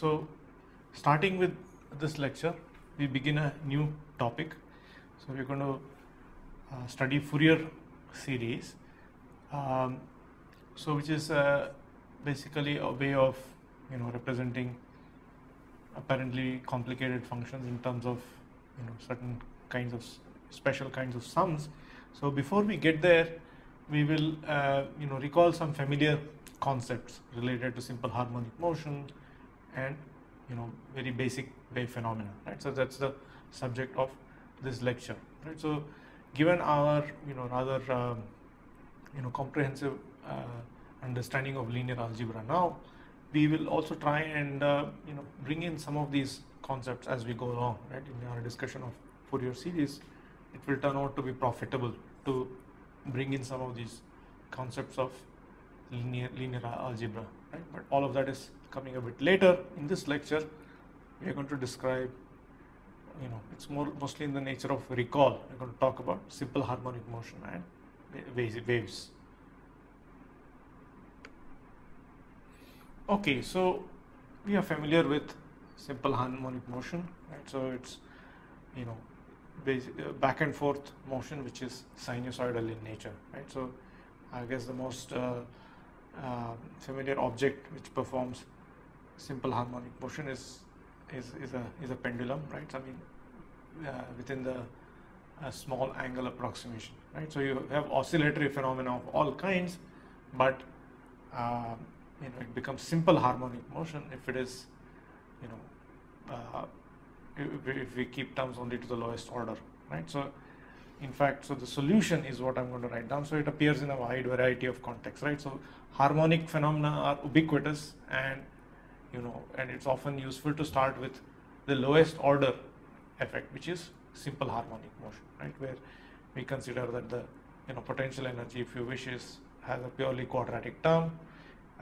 So starting with this lecture, we begin a new topic. So we're going to uh, study Fourier series. Um, so which is uh, basically a way of you know representing apparently complicated functions in terms of you know certain kinds of special kinds of sums. So before we get there, we will uh, you know recall some familiar concepts related to simple harmonic motion and you know very basic wave phenomena. Right. So that's the subject of this lecture. Right. So given our you know rather um, you know comprehensive uh, understanding of linear algebra now we will also try and uh, you know bring in some of these concepts as we go along right in our discussion of Fourier series it will turn out to be profitable to bring in some of these concepts of linear linear algebra right but all of that is coming a bit later in this lecture we are going to describe you know it's more mostly in the nature of recall we're going to talk about simple harmonic motion and waves Okay, so we are familiar with simple harmonic motion, right? So it's you know uh, back and forth motion which is sinusoidal in nature, right? So I guess the most uh, uh, familiar object which performs simple harmonic motion is is is a is a pendulum, right? I mean uh, within the a small angle approximation, right? So you have oscillatory phenomena of all kinds, but uh, you know it becomes simple harmonic motion if it is you know uh, if we keep terms only to the lowest order right so in fact so the solution is what i'm going to write down so it appears in a wide variety of contexts right so harmonic phenomena are ubiquitous and you know and it's often useful to start with the lowest order effect which is simple harmonic motion right? Where we consider that the you know potential energy if you wish is has a purely quadratic term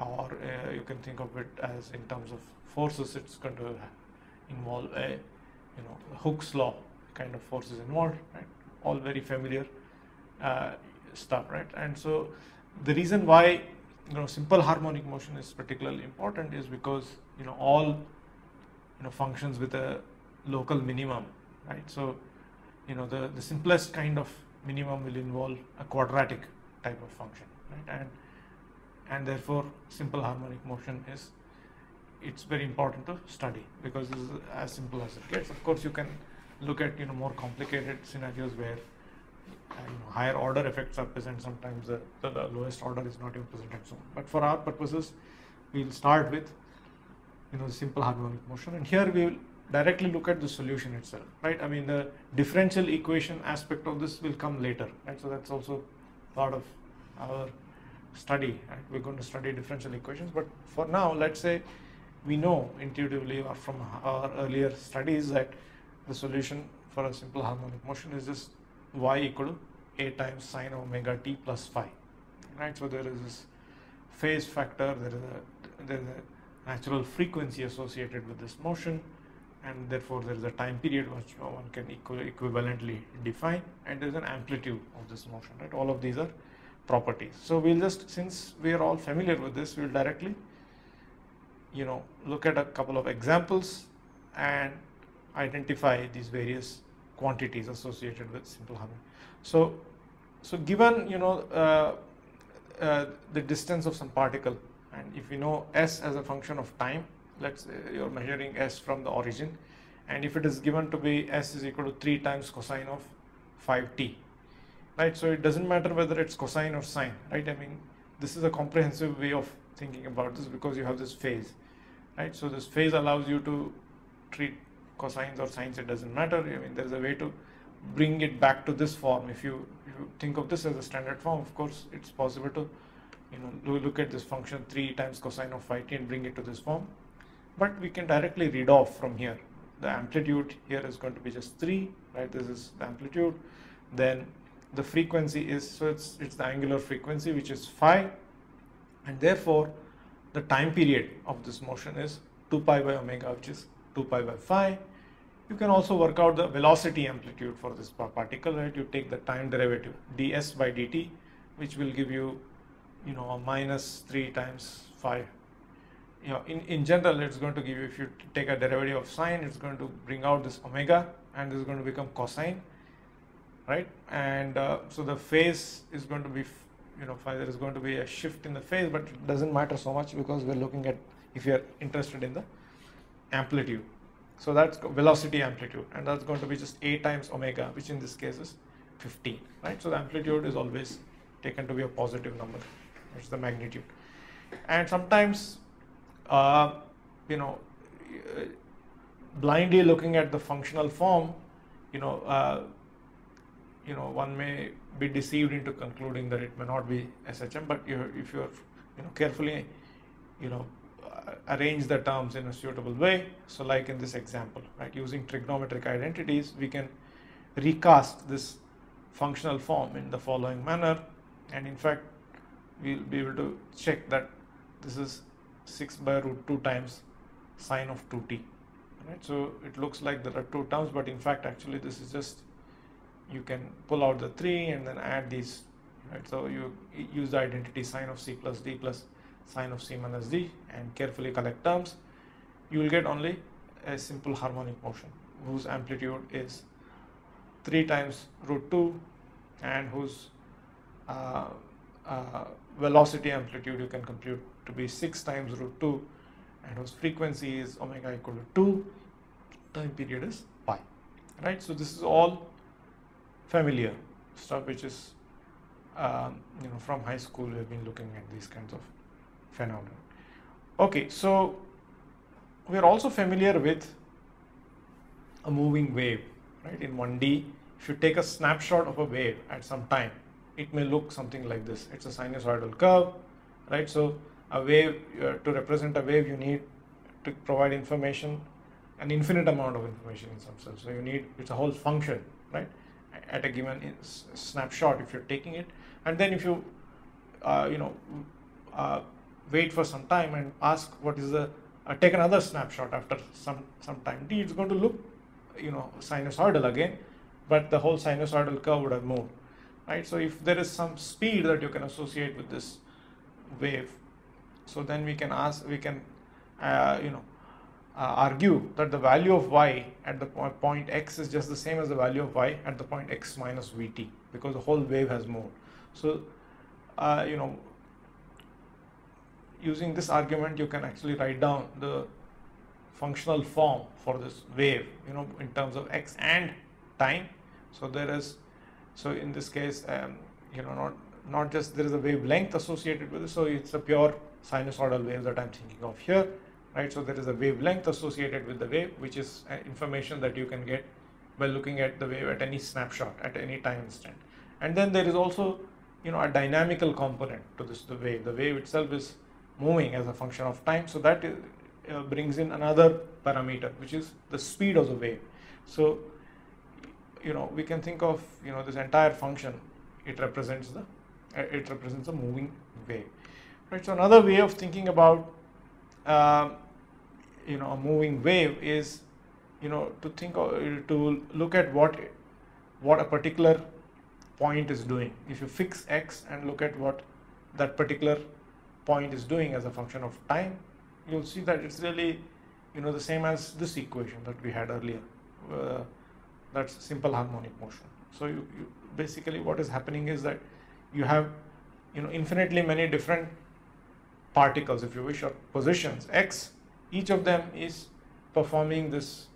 or uh, you can think of it as in terms of forces it's going to involve a you know Hooke's law kind of forces involved right? All very familiar uh, stuff right? And so the reason why you know simple harmonic motion is particularly important is because you know all you know functions with a local minimum right? So you know the the simplest kind of minimum will involve a quadratic type of function right? And and therefore simple harmonic motion is it's very important to study because is as simple as it gets. Of course you can look at you know more complicated scenarios where higher order effects are present sometimes the, the, the lowest order is not even present and so on but for our purposes we'll start with you know simple harmonic motion. And here we will directly look at the solution itself right? I mean the differential equation aspect of this will come later right? So that's also part of our study right? We're going to study differential equations. But for now let's say we know intuitively or from our earlier studies that the solution for a simple harmonic motion is just y equal to a times sine omega t plus phi. Right? So there is this phase factor there is a there is a natural frequency associated with this motion and therefore there is a time period which one can equi- equivalently define and there is an amplitude of this motion right? All of these are properties. So we'll just since we are all familiar with this we'll directly you know look at a couple of examples and identify these various quantities associated with simple harmonic so so given you know uh, uh, the distance of some particle and if you know s as a function of time let's say you're measuring s from the origin and if it is given to be s is equal to 3 times cosine of 5t right? So it doesn't matter whether it's cosine or sine right? I mean this is a comprehensive way of thinking about this because you have this phase right? So this phase allows you to treat cosines or sines it doesn't matter. I mean there's a way to bring it back to this form. If you if you think of this as a standard form of course it's possible to you know look at this function 3 times cosine of phi t and bring it to this form. But we can directly read off from here. The amplitude here is going to be just 3 right? This is the amplitude. Then the frequency is so it's it's the angular frequency which is phi. And therefore the time period of this motion is 2 pi by omega which is 2 pi by phi you can also work out the velocity amplitude for this particle right? You take the time derivative ds by dt which will give you you know a minus 3 times phi you know, in, in general, it's going to give you, if you take a derivative of sine, it's going to bring out this omega and this is going to become cosine, right? And uh, so the phase is going to be, you know, phi, there is going to be a shift in the phase, but it doesn't matter so much because we're looking at, if you're interested in the amplitude. So that's velocity amplitude and that's going to be just a times omega, which in this case is 15, right? So the amplitude is always taken to be a positive number, which is the magnitude. And sometimes, uh, you know, blindly looking at the functional form, you know, uh, you know, one may be deceived into concluding that it may not be SHM, but you're, if you're, you know, carefully, you know, uh, arrange the terms in a suitable way. So like in this example, right, using trigonometric identities, we can recast this functional form in the following manner. And in fact, we'll be able to check that this is 6 by root 2 times sine of 2t right so it looks like there are two terms but in fact actually this is just you can pull out the 3 and then add these right so you use the identity sine of c plus d plus sine of c minus d and carefully collect terms you will get only a simple harmonic motion whose amplitude is 3 times root 2 and whose uh, uh, velocity amplitude you can compute to be 6 times root 2 and whose frequency is omega equal to 2 time period is pi right? So this is all familiar stuff which is um, you know from high school we have been looking at these kinds of phenomena okay so we are also familiar with a moving wave right? In 1d if you take a snapshot of a wave at some time it may look something like this. It's a sinusoidal curve right? So a wave uh, to represent a wave you need to provide information an infinite amount of information in some sense. So you need it's a whole function right? At a given snapshot if you're taking it. And then if you uh, you know uh, wait for some time and ask what is the uh, take another snapshot after some some time t it's going to look you know sinusoidal again but the whole sinusoidal curve would have moved right so if there is some speed that you can associate with this wave so then we can ask, we can, uh, you know, uh, argue that the value of y at the point x is just the same as the value of y at the point x minus vt because the whole wave has moved. So, uh, you know, using this argument, you can actually write down the functional form for this wave, you know, in terms of x and time. So there is, so in this case, um, you know, not not just there is a wavelength associated with it, so it's a pure sinusoidal wave that I'm thinking of here, right? So there is a wavelength associated with the wave, which is uh, information that you can get by looking at the wave at any snapshot at any time instant. And then there is also, you know, a dynamical component to this the wave. The wave itself is moving as a function of time, so that uh, brings in another parameter, which is the speed of the wave. So, you know, we can think of you know this entire function. It represents the uh, it represents a moving wave. Right. So another way of thinking about uh, you know a moving wave is you know to think of, to look at what what a particular point is doing. If you fix x and look at what that particular point is doing as a function of time, you'll see that it's really you know the same as this equation that we had earlier. Uh, that's simple harmonic motion. So you, you basically what is happening is that you have you know infinitely many different particles if you wish or positions x each of them is performing this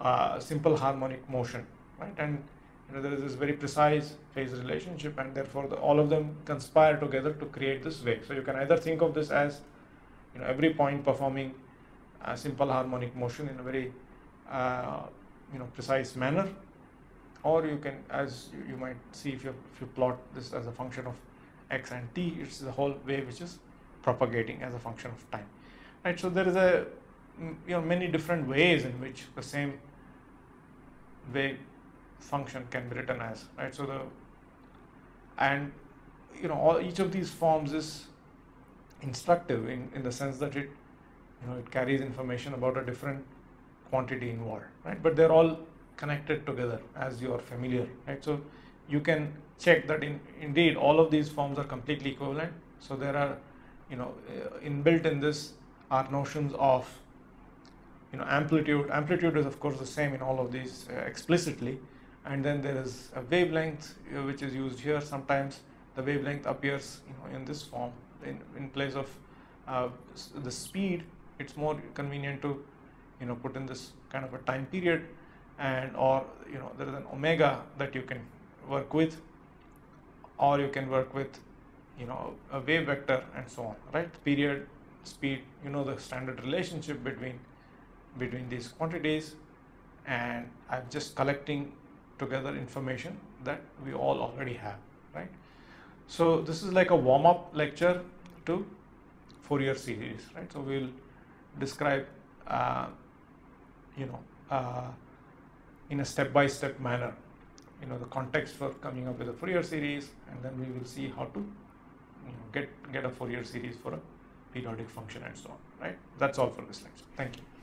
uh, simple harmonic motion right and you know, there is this very precise phase relationship and therefore the, all of them conspire together to create this wave so you can either think of this as you know every point performing a simple harmonic motion in a very uh, you know precise manner or you can as you might see if you, if you plot this as a function of x and t it's the whole wave which is propagating as a function of time. Right? So there is a you know many different ways in which the same wave function can be written as right? So the and you know all each of these forms is instructive in, in the sense that it you know it carries information about a different quantity involved right? But they're all connected together as you are familiar right? So you can check that in indeed all of these forms are completely equivalent. So there are you know uh, inbuilt in this are notions of you know amplitude. Amplitude is of course the same in all of these uh, explicitly and then there is a wavelength uh, which is used here. Sometimes the wavelength appears you know in this form in, in place of uh, the speed. It's more convenient to you know put in this kind of a time period and or you know there is an omega that you can work with or you can work with you know a wave vector and so on right? Period speed you know the standard relationship between between these quantities. And I'm just collecting together information that we all already have right? So this is like a warm-up lecture to Fourier series right? So we'll describe uh, you know uh, in a step-by-step manner you know the context for coming up with a Fourier series and then we will see how to you know, get get a Fourier series for a periodic function and so on right? That's all for this lecture. Thank you